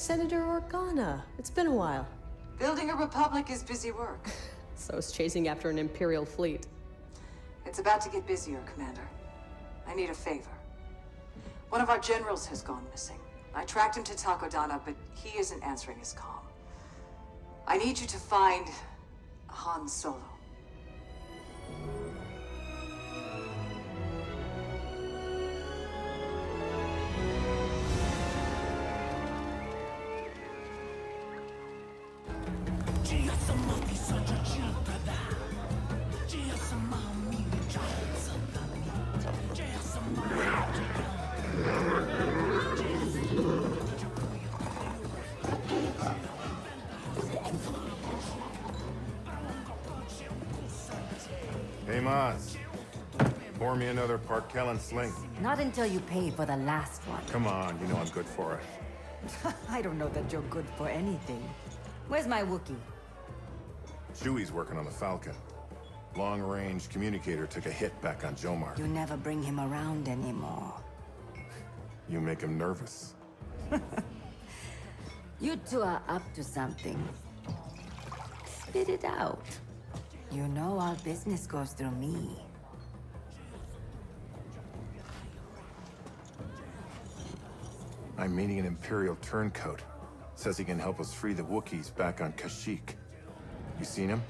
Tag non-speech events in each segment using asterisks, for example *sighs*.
Senator Organa. It's been a while. Building a republic is busy work. *laughs* So is chasing after an Imperial fleet. It's about to get busier, Commander. I need a favor. One of our generals has gone missing. I tracked him to Takodana, but he isn't answering his call. I need you to find Han Solo. Maz. Pour me another Parkellen sling. Not until you pay for the last one. Come on, you know I'm good for it. *laughs* I don't know that you're good for anything. Where's my Wookiee? Chewie's working on the Falcon. Long-range communicator took a hit back on Jomar. You never bring him around anymore. You make him nervous. *laughs* You two are up to something. Spit it out. You know all business goes through me. I'm meeting an Imperial turncoat. Says he can help us free the Wookiees back on Kashyyyk. You seen him?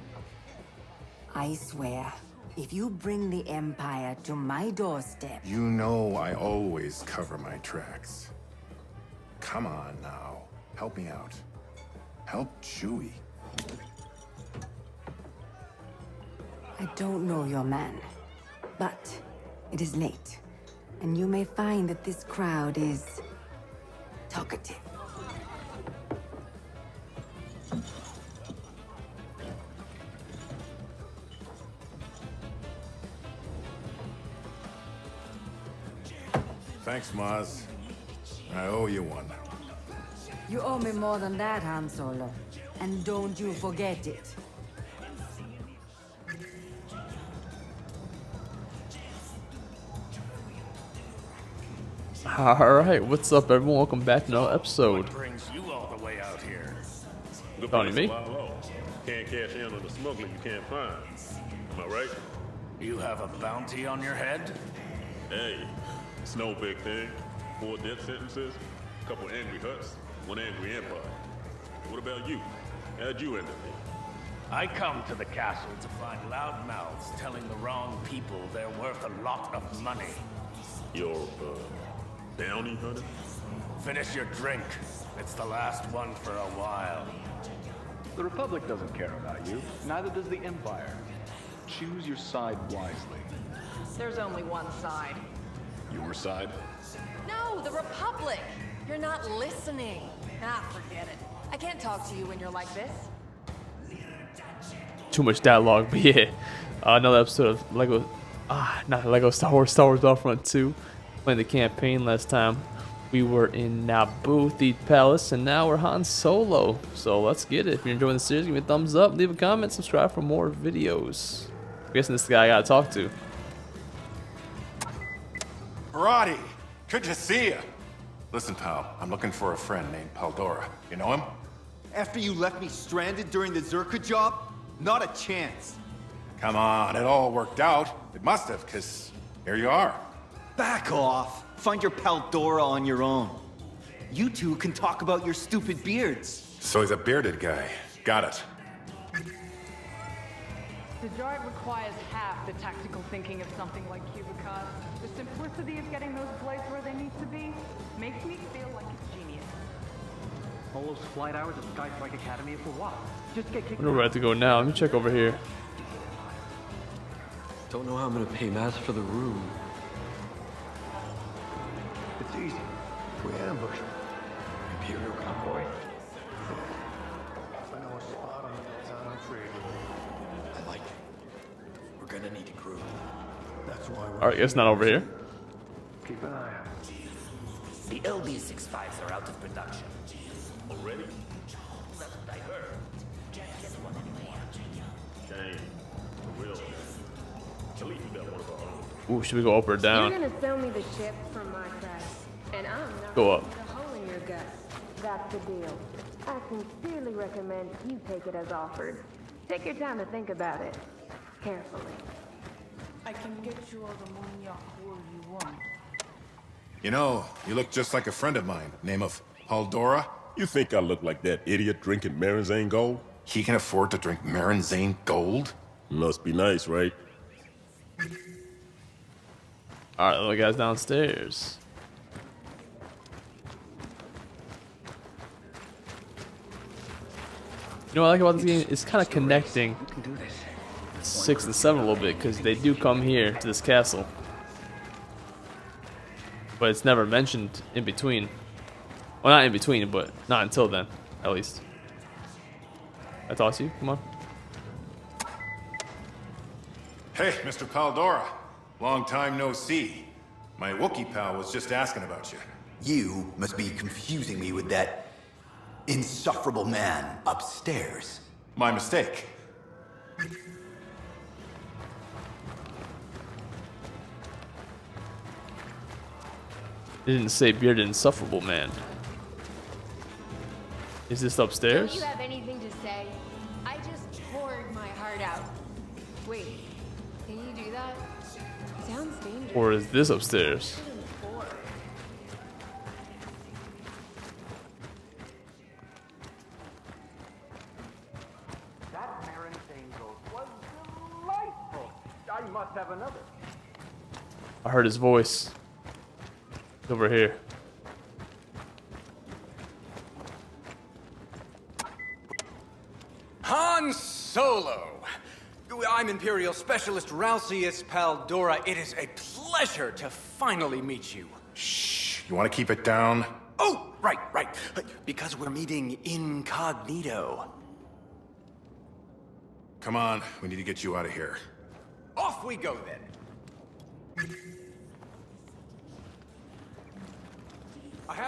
I swear, if you bring the Empire to my doorstep, You know I always cover my tracks. Come on now. Help me out. Help Chewie. I don't know your man. But it is late, and you may find that this crowd is talkative. Thanks, Maz. I owe you one. You owe me more than that, Han Solo. And don't you forget it. *laughs* Alright, what's up everyone? Welcome back to another episode. What brings you all the way out here? The Tony, me? a while off. Can't cash in on the smuggling you can't find. Am I right? You have a bounty on your head? Hey, it's no big thing. Four death sentences, a couple angry Hutts, one angry empire. What about you? How'd you end up here? I come to the castle to find loud mouths telling the wrong people they're worth a lot of money. You're, uh, bounty hunter? Finish your drink. It's the last one for a while. The Republic doesn't care about you. Neither does the Empire. Choose your side wisely. There's only one side. Your side? No, the Republic! You're not listening. Ah, forget it. I can't talk to you when you're like this. Too much dialogue, *laughs* but yeah. Uh, another episode of Lego, ah, not Lego Star Wars, Star Wars Battlefront 2. Playing the campaign last time. We were in Naboo, the Palace, and now we're Han Solo. So let's get it. If you're enjoying the series, give me a thumbs up, leave a comment, subscribe for more videos. I'm guessing this is the guy I gotta talk to. Parati! Good to see you. Listen, pal, I'm looking for a friend named Paldora. You know him? After you left me stranded during the Zerka job? Not a chance. Come on, it all worked out. It must have, because here you are. Back off. Find your Paldora on your own. You two can talk about your stupid beards. So he's a bearded guy. Got it. The Dart requires half the tactical thinking of something like Cubicon. The simplicity of getting those blades where they need to be makes me feel like a genius. All those flight hours at Skystrike Academy for what? Just get kicked Where do I have to go now? Let me check over here. Don't know how I'm gonna pay Maz for the room. It's easy. We ambush. Imperial convoy. I know a spot on the town I'm free. I like it. We're gonna need a crew. That's why we're Alright, it's not over here. keep an eye out. The LB-65s are out of production. Already? That's what I heard. Guess what anyway? Shame. For real. At least we got one of our own. Ooh, should we go up or down? You're gonna sell me the ship from Go up. the hole in your gut. That's that's the deal. I sincerely recommend you take it as offered. Take your time to think about it. Carefully. I can get you all the money you want. You know, you look just like a friend of mine, name of Haldora. You think I look like that idiot drinking Merenzane Gold? He can afford to drink Merenzane Gold? Must be nice, right? Alright, little guys downstairs. You know what I like about this game? It's kind of connecting six and seven a little bit because they do come here to this castle, but it's never mentioned in between. Well, not in between, but not until then, at least. I toss you. Come on. Hey, Mr. Paldora. Long time no see. My Wookiee pal was just asking about you. You must be confusing me with that insufferable man upstairs. My mistake. It didn't say bearded insufferable man. Is this upstairs? Do you have anything to say? I just poured my heart out. Wait, can you do that? Sounds dangerous. Or is this upstairs? Heard his voice. Over here. Han Solo! I'm Imperial Specialist Ralcius Paldora. It is a pleasure to finally meet you. Shh. You want to keep it down? Oh, right, right. Because we're meeting incognito. Come on, we need to get you out of here. Off we go then.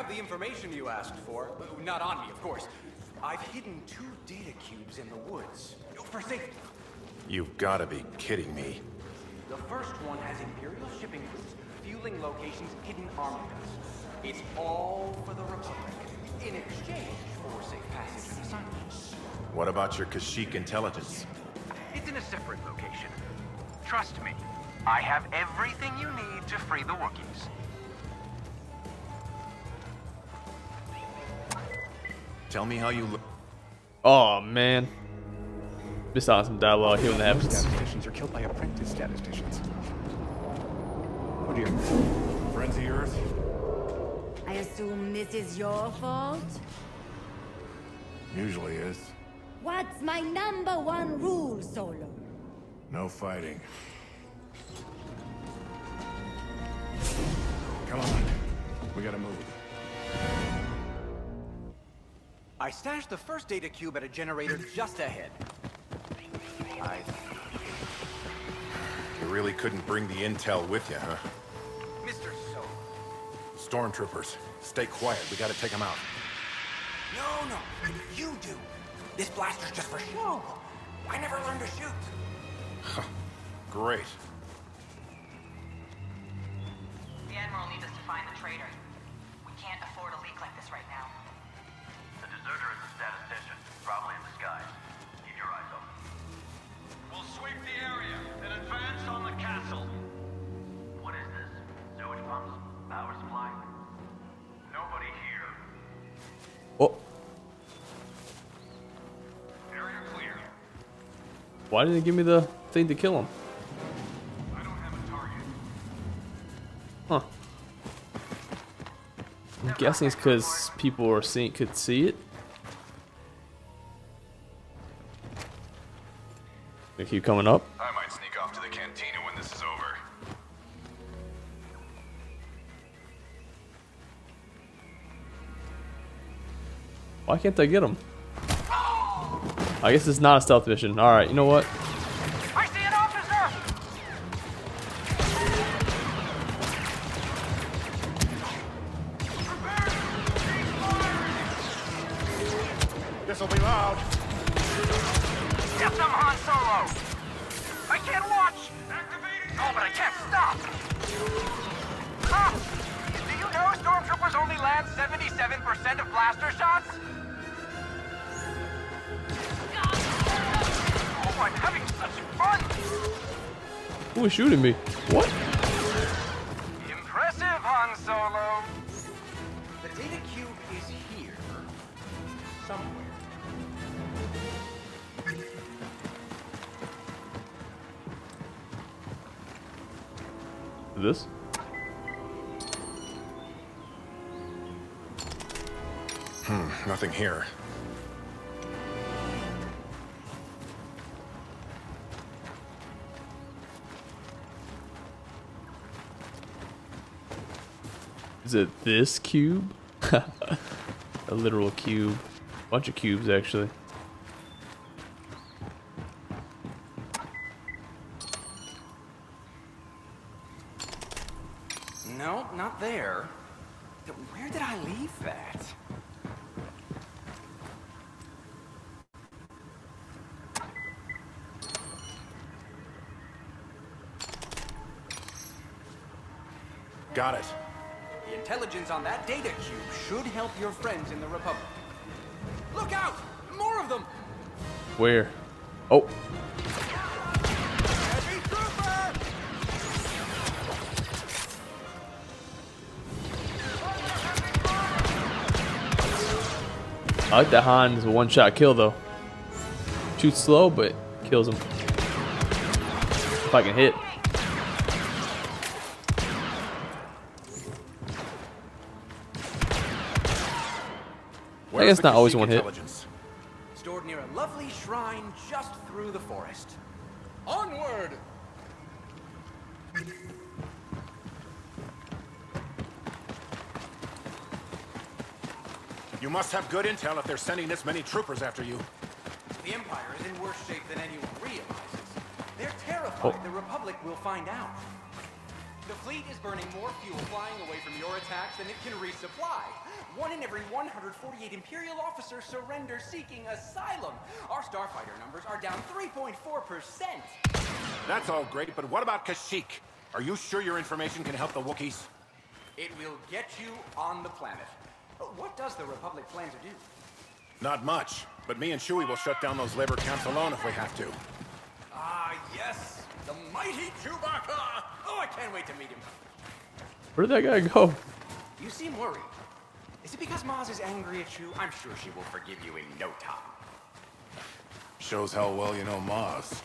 Have the information you asked for. Uh, not on me, of course. I've hidden two data cubes in the woods. Oh, for safety. You've got to be kidding me. The first one has Imperial shipping routes, fueling locations, hidden armaments. It's all for the Republic, in exchange for safe passage and assignments. What about your Kashyyyk intelligence? It's in a separate location. Trust me, I have everything you need to free the Wookiees. Tell me how you look. Oh man. This out on some dialogue here in the happens. Statisticians are killed by apprentice statisticians. Oh dear. Friends of yours? I assume this is your fault? Usually is. What's my number one rule, Solo? No fighting. Come on. We gotta move. I stashed the first data cube at a generator just ahead. I... You really couldn't bring the intel with you, huh? Mr. Solo. Stormtroopers, stay quiet. We gotta take them out. No, no. You do. This blaster's just for show. I never learned to shoot. Great. The Admiral needs us to find the traitor. We can't afford a leak like this right now. The is a statistician, probably in disguise. Keep your eyes open. We'll sweep the area and advance on the castle. What is this? Sewage pumps? Power supply? Nobody here. Oh. Area clear. Why didn't they give me the thing to kill him? I don't have a target. Huh. I'm guessing it's because people are seeing could see it. They keep coming up. I might sneak off to the cantina when this is over. Why can't I get him? I guess it's not a stealth mission. All right, you know what? I see an officer! This'll be loud. Blaster shots? Oh, I'm having such fun! Who is shooting me? What? Impressive, Han Solo. The data cube is here somewhere. This? Hmm, nothing here. Is it this cube? *laughs* A literal cube. A Bunch of cubes, actually. Your friends in the Republic. Look out! More of them! Where? Oh, I like that Han is a one-shot kill though. Shoots slow, but kills him. If I can hit. I guess not always one hit. Stored near a lovely shrine just through the forest. Onward! You must have good intel if they're sending this many troopers after you. The Empire is in worse shape than anyone realizes. They're terrified Oh. the Republic will find out. The fleet is burning more fuel flying away from your attacks than it can resupply. One in every 148 Imperial officers surrender seeking asylum. Our starfighter numbers are down 3.4%. That's all great, but what about Kashyyyk? Are you sure your information can help the Wookiees? It will get you on the planet. What does the Republic plan to do? Not much, but me and Chewie will shut down those labor camps alone if we have to. Ah, yes, the mighty Chewbacca! Oh, I can't wait to meet him. Where did that guy go? You seem worried. Is it because Maz is angry at you? I'm sure she will forgive you in no time. Shows how well you know Maz.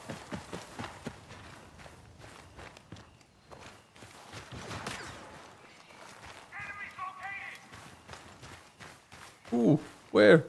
Ooh, where?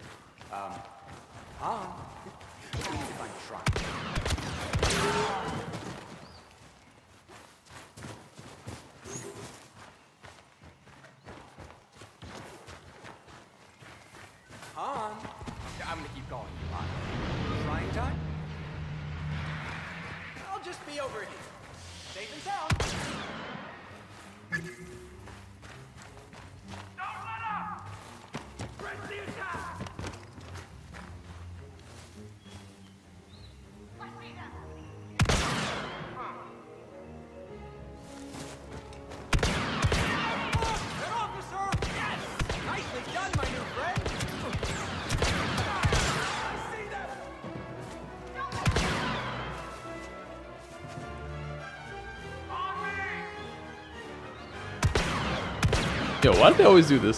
Yo, why do they always do this?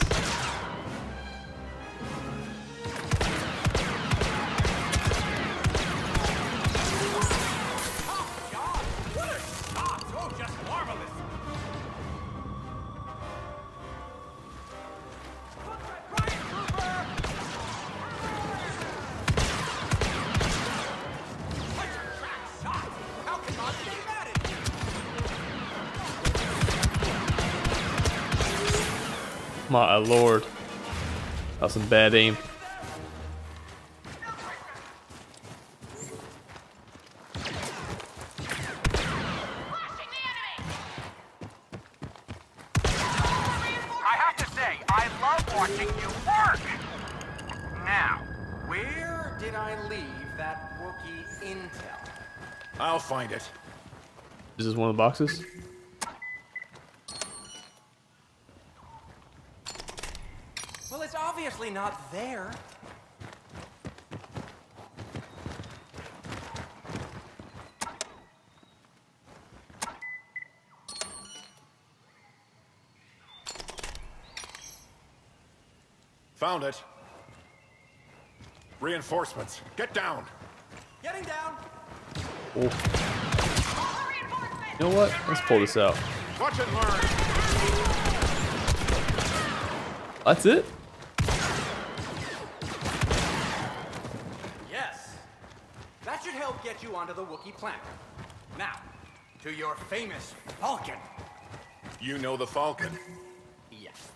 That Wookiee intel? I'll find it. Is this one of the boxes? Not there. Found it. Reinforcements. Get down. Getting down. Oh. You know what? Let's pull this out. Watch and learn. That's it? Yes. That should help get you onto the Wookiee planet. Now, to your famous Falcon. You know the Falcon. Yes.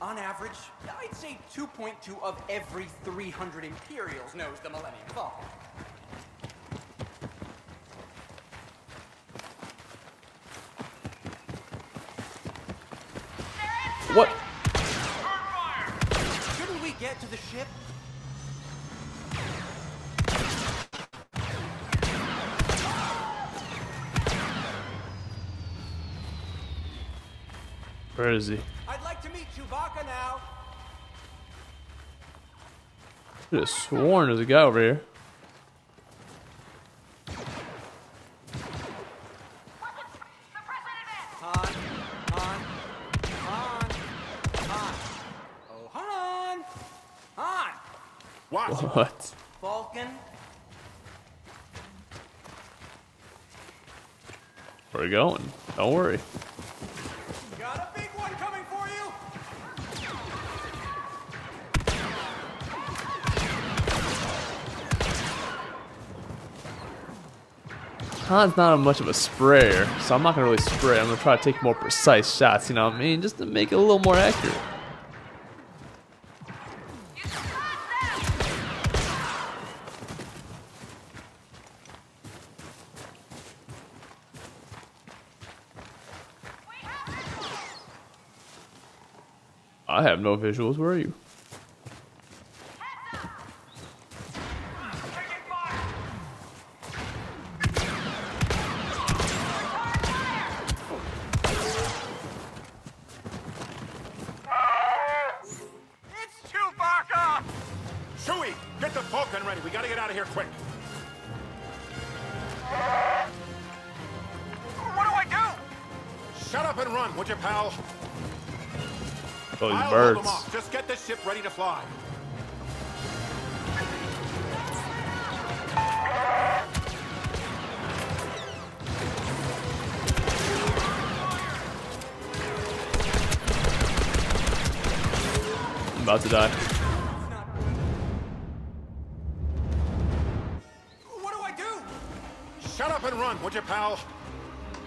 On average, I'd say 2.2 of every 300 Imperials knows the Millennium Falcon. What? Shouldn't we get to the ship? Where is he? I'd like to meet Chewbacca now. Could have sworn there's a guy over here. Han, Han, Han, Han. Oh, Han! Han! What? Falcon? Where are we going? Don't worry. Got a big one coming for you! Han's not much of a sprayer, so I'm not gonna really spray. I'm gonna try to take more precise shots, you know what I mean? Just to make it a little more accurate. I have no visuals. Where are you? About to die. What do I do? Shut up and run, would you, pal?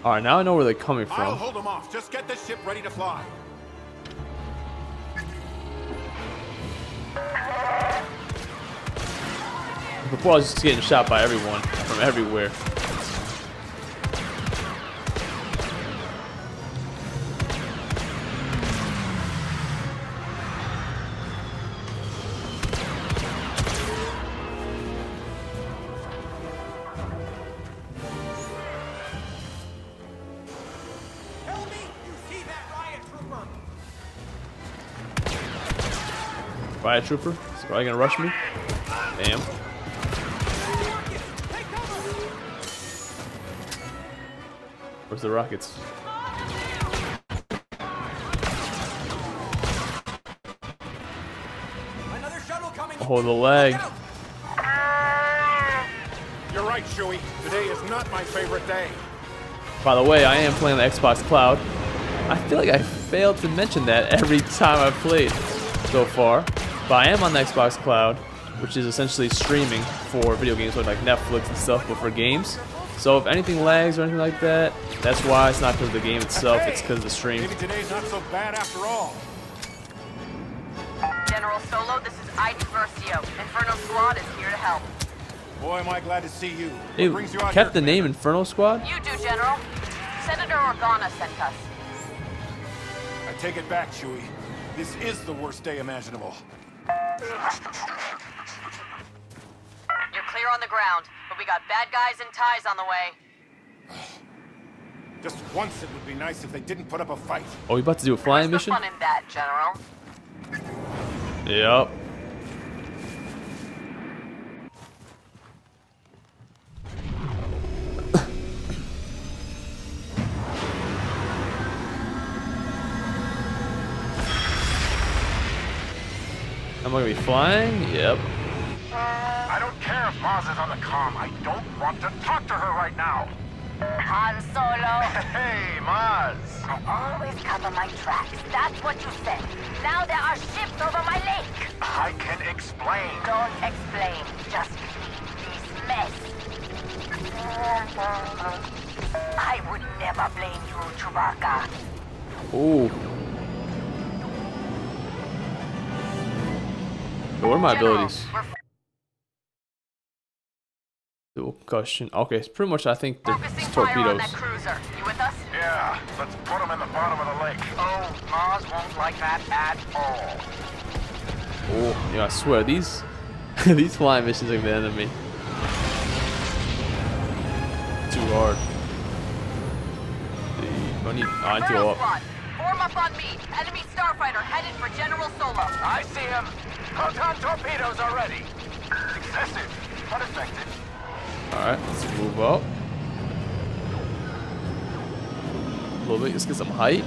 All right, now I know where they're coming I'll from. hold them off. Just get the ship ready to fly. Before I was just getting shot by everyone from everywhere. Riot trooper? Is probably gonna rush me? Damn. Where's the rockets? Another shuttle coming. Oh, the leg. You're right, Chewie. Today is not my favorite day. By the way, I am playing the Xbox Cloud. I feel like I failed to mention that every time I've played so far. But I am on the Xbox Cloud, which is essentially streaming for video games like Netflix and stuff, but for games. So if anything lags or anything like that, that's why it's not because of the game itself, it's because of the stream. Maybe today's not so bad after all. General Solo, this is Iden Versio. Inferno Squad is here to help. Boy, am I glad to see you. What They brings you out kept here? the name Inferno Squad? You do, General. Senator Organa sent us. I take it back, Chewie. This is the worst day imaginable. You're clear on the ground, but we got bad guys and TIEs on the way. *sighs* Just once it would be nice if they didn't put up a fight. Oh, we about to do a flying mission? fun in that, General. Yep. Am I gonna be flying? Yep. I don't care if Maz is on the comm. I don't want to talk to her right now. Han Solo. *laughs* Hey, Maz. I always cover my tracks. That's what you said. Now there are ships over my lake. I can explain. Don't explain. Just clean this mess. I would never blame you, Chewbacca. Ooh. What are my abilities? Dual concussion. Okay, it's pretty much I think they're just torpedoes. cruiser. You with us? Yeah, let's put him in the bottom of the lake. Oh, Maz won't like that at all. Oh, yeah, I swear these *laughs* these flying missions are gonna the end of me. Too hard. The money. Oh, I need to go up. Form up on me. Enemy starfighter headed for General Solo. I see him. Proton torpedoes are ready. Excessive, but effective. Alright, let's move up. A little bit, let's get some height.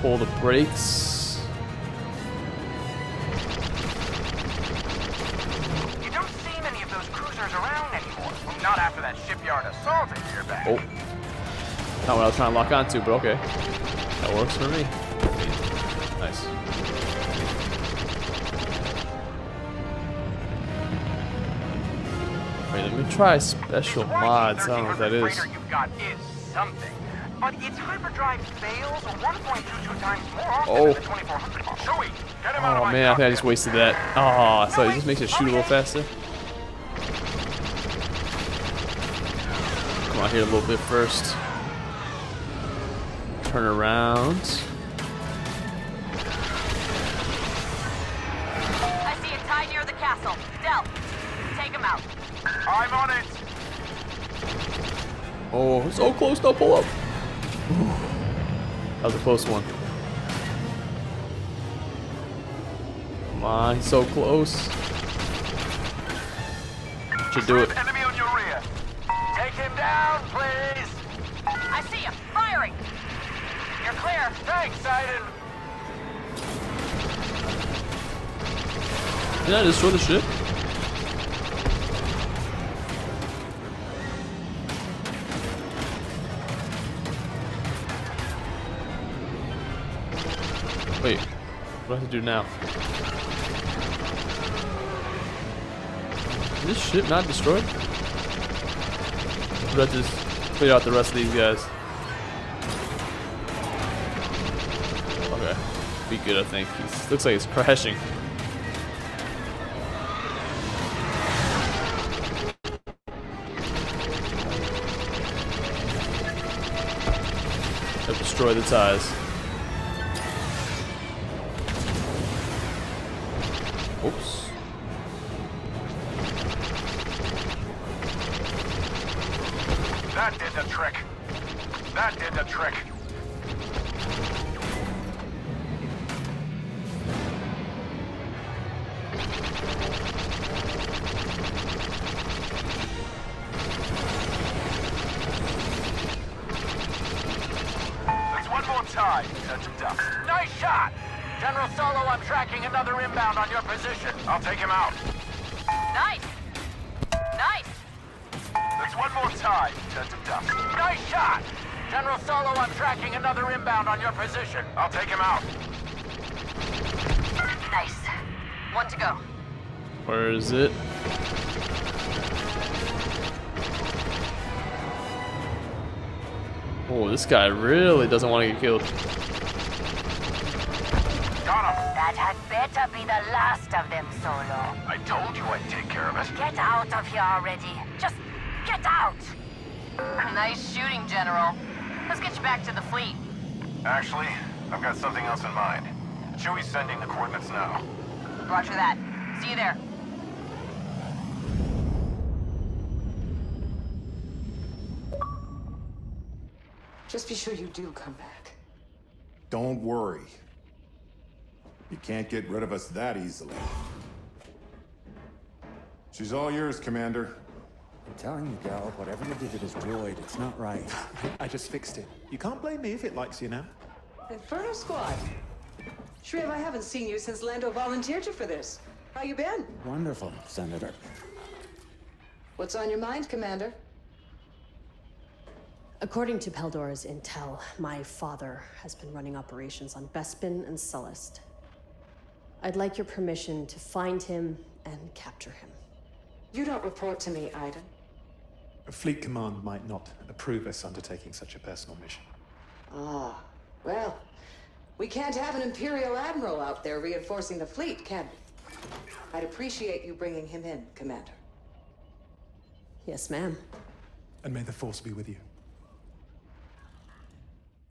Pull the brakes. You don't see many of those cruisers around anymore. Not after that shipyard assault into your back. Oh. Not what I was trying to lock onto, but okay. That works for me. Nice. Try special mods. I don't know what that is. Freighter you've got is something. But its hyperdrive fails 1.22 times more often Oh. than the 2400. Chewie, get him out oh, of Oh man, I think I just wasted that. Oh, so it just makes it shoot a little faster. Come on here a little bit first. Turn around. Oh, so close to pull up. That was a close one. Come on, he's so close. Should do it. Enemy on your rear. Take him down, please. I see him. Firing. You're clear. Thanks, Iden. Did I destroy the ship? What do I have to do now? Is this ship not destroyed? I just clear out the rest of these guys? Okay, be good I think. He's, looks like it's crashing. Destroy the TIEs. Oops. That did the trick. That did the trick. Where is it? Oh, this guy really doesn't want to get killed. That had better be the last of them, Solo. I told you I'd take care of it. Get out of here already. Just get out. Nice shooting, General. Let's get you back to the fleet. Actually, I've got something else in mind. Chewie's sending the coordinates now. Roger that. See you there. Just be sure you do come back. Don't worry. You can't get rid of us that easily. She's all yours, Commander. I'm telling you, Gal, whatever you did to this droid, it's not right. *sighs* I just fixed it. You can't blame me if it likes you now. Inferno Squad. Shriv, I haven't seen you since Lando volunteered you for this. How you been? Wonderful, Senator. What's on your mind, Commander? According to Paldora's intel, my father has been running operations on Bespin and Sullust. I'd like your permission to find him and capture him. You don't report to me, Iden. A fleet command might not approve us undertaking such a personal mission. Ah, well, we can't have an Imperial Admiral out there reinforcing the fleet, can we? I'd appreciate you bringing him in, Commander. Yes, ma'am. And may the Force be with you.